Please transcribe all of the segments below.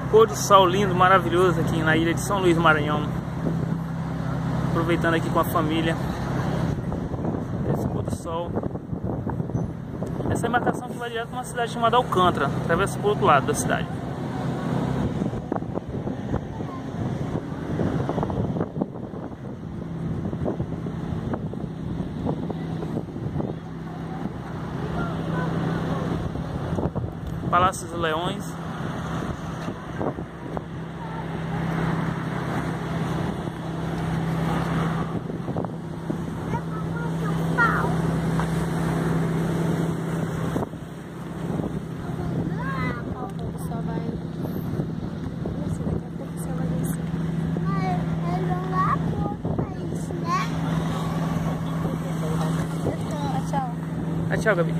pôr do sol lindo, maravilhoso aqui na ilha de São Luís do Maranhão. Aproveitando aqui com a família. Esse pôr do sol. Essa embarcação que vai direto para uma cidade chamada Alcântara, atravessa por outro lado da cidade. Palácio dos Leões. 这个不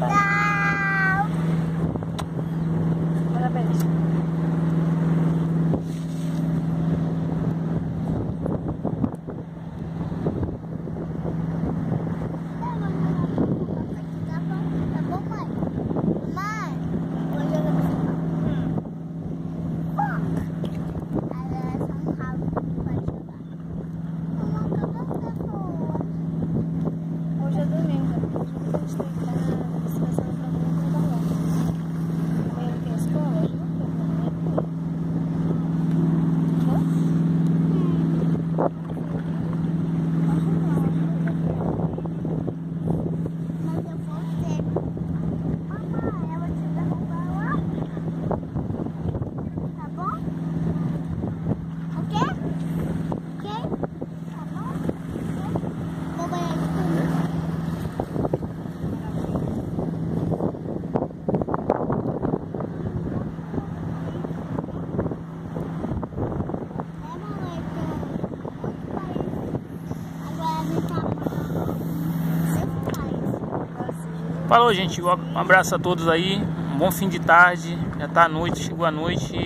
Falou, gente. Um abraço a todos aí. Um bom fim de tarde. Já tá a noite, chegou a noite.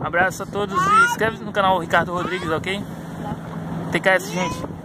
Um abraço a todos e inscreve no canal Ricardo Rodrigues, ok? TKS, gente.